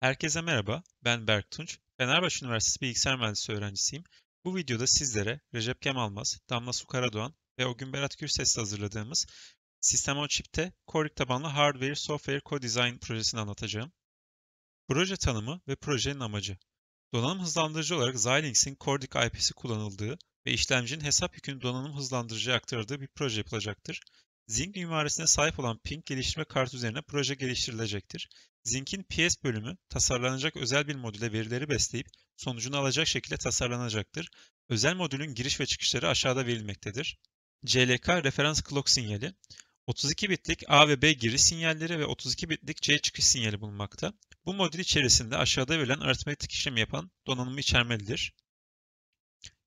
Herkese merhaba, ben Berk Tunç. Fenerbahçe Üniversitesi Bilgisayar Mühendisliği öğrencisiyim. Bu videoda sizlere Recep Kemalmaz, Damla Su Karadoğan ve o gün Berat Gürses'le hazırladığımız Sistem on Chip'te Cordic tabanlı Hardware Software Co-Design projesini anlatacağım. Proje tanımı ve projenin amacı. Donanım hızlandırıcı olarak Xilinx'in Cordic IP'si kullanıldığı ve işlemcinin hesap yükünü donanım hızlandırıcıya aktardığı bir proje yapılacaktır. Zinc mimarisine sahip olan Ping geliştirme kartı üzerine proje geliştirilecektir. Zinc'in PS bölümü tasarlanacak özel bir modüle verileri besleyip sonucunu alacak şekilde tasarlanacaktır. Özel modülün giriş ve çıkışları aşağıda verilmektedir. CLK referans clock sinyali 32 bitlik A ve B giriş sinyalleri ve 32 bitlik C çıkış sinyali bulunmakta. Bu modül içerisinde aşağıda verilen aritmetik işlemi yapan donanımı içermelidir.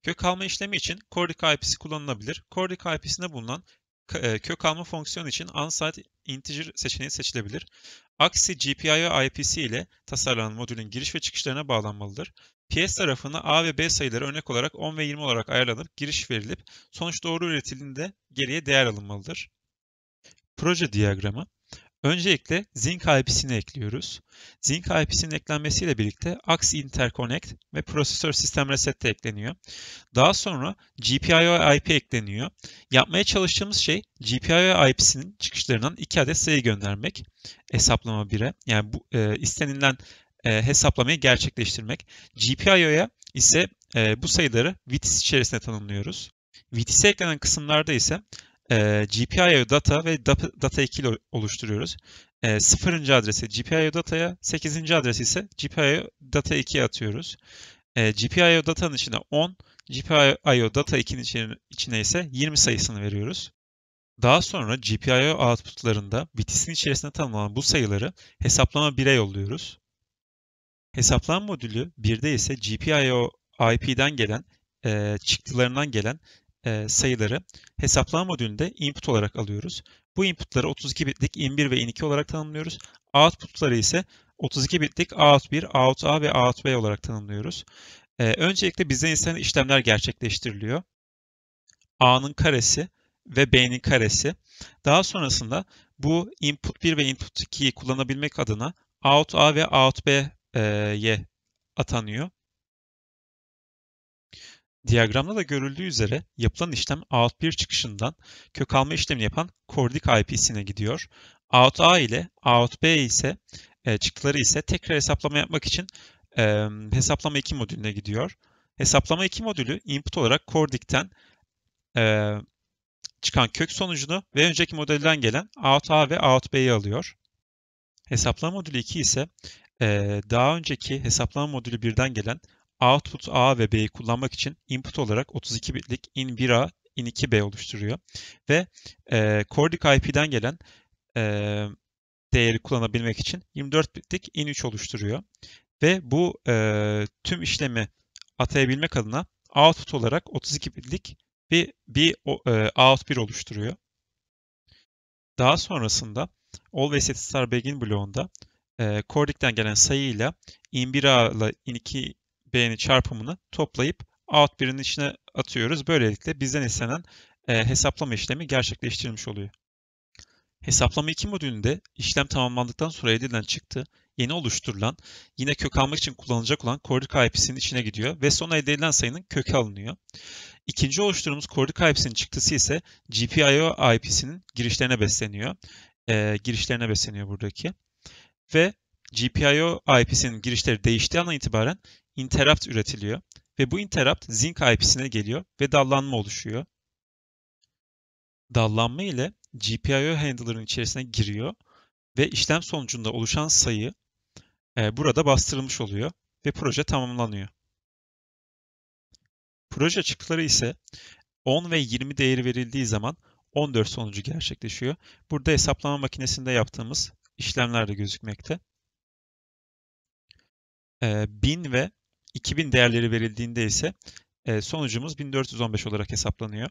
Kök alma işlemi için Cordic IP'si kullanılabilir. Cordic IP'sinde bulunan kök alma fonksiyonu için unsigned integer seçeneği seçilebilir. Aksi GPIO IPC ile tasarlanan modülün giriş ve çıkışlarına bağlanmalıdır. PS tarafına A ve B sayıları örnek olarak 10 ve 20 olarak ayarlanıp giriş verilip sonuç doğru üretildiğinde geriye değer alınmalıdır. Proje diyagramı Öncelikle Zinc IP'sini ekliyoruz. Zinc IP'sinin eklenmesiyle birlikte AX Interconnect ve Prosesör Sistem Reset de ekleniyor. Daha sonra GPIO IP ekleniyor. Yapmaya çalıştığımız şey GPIO IP'sinin çıkışlarından 2 adet sayı göndermek. Hesaplama 1'e. Yani bu e, istenilen e, hesaplamayı gerçekleştirmek. GPIO'ya ise e, bu sayıları VITIS içerisinde tanımlıyoruz. VITIS'e eklenen kısımlarda ise e, GPIO data ve data 2 ile oluşturuyoruz. E, sıfırıncı adresi GPIO dataya, 8. adresi ise GPIO data 2'ye atıyoruz. E, GPIO datanın içine 10, GPIO data 2'nin içine, içine ise 20 sayısını veriyoruz. Daha sonra GPIO outputlarında bitisinin içerisinde tanımlanan bu sayıları hesaplama 1'e yolluyoruz. Hesaplama modülü 1'de ise GPIO IP'den gelen, e, çıktılarından gelen e, sayıları hesaplama modülünde input olarak alıyoruz. Bu inputları 32 bitlik in1 ve in2 olarak tanımlıyoruz. Outputları ise 32 bitlik out1, out-a ve out-b olarak tanımlıyoruz. E, öncelikle bizden istenen işlemler gerçekleştiriliyor. A'nın karesi ve B'nin karesi. Daha sonrasında bu input 1 ve input 2'yi kullanabilmek adına out A ve out B'ye atanıyor. Diyagramda da görüldüğü üzere yapılan işlem out1 çıkışından kök alma işlemini yapan Cordic IP'sine gidiyor. Out A ile out B ise e, çıktıları ise tekrar hesaplama yapmak için e, hesaplama 2 modülüne gidiyor. Hesaplama 2 modülü input olarak Cordic'ten e, çıkan kök sonucunu ve önceki modelden gelen out A ve out B'yi alıyor. Hesaplama modülü 2 ise e, daha önceki hesaplama modülü 1'den gelen output A ve B'yi kullanmak için input olarak 32 bitlik in1A, in2B oluşturuyor. Ve e, Cordic IP'den gelen e, değeri kullanabilmek için 24 bitlik in3 oluşturuyor. Ve bu e, tüm işlemi atayabilmek adına output olarak 32 bitlik bir, bir e, out1 oluşturuyor. Daha sonrasında Always Set Star Begin bloğunda e, Cordic'ten gelen sayıyla in1A ile in2 B'nin çarpımını toplayıp out birinin içine atıyoruz. Böylelikle bizden istenen e, hesaplama işlemi gerçekleştirilmiş oluyor. Hesaplama 2 modülünde işlem tamamlandıktan sonra elde edilen çıktı yeni oluşturulan yine kök almak için kullanılacak olan Cordic IP'sinin içine gidiyor ve son elde edilen sayının kökü alınıyor. İkinci oluşturduğumuz Cordic IP'sinin çıktısı ise GPIO IP'sinin girişlerine besleniyor. E, girişlerine besleniyor buradaki. Ve GPIO IP'sinin girişleri değiştiği andan itibaren interrupt üretiliyor ve bu interrupt zinc IP'sine geliyor ve dallanma oluşuyor. Dallanma ile GPIO handler'ın içerisine giriyor ve işlem sonucunda oluşan sayı e, burada bastırılmış oluyor ve proje tamamlanıyor. Proje çıktıları ise 10 ve 20 değeri verildiği zaman 14 sonucu gerçekleşiyor. Burada hesaplama makinesinde yaptığımız işlemler de gözükmekte. 1000 ve 2000 değerleri verildiğinde ise sonucumuz 1415 olarak hesaplanıyor.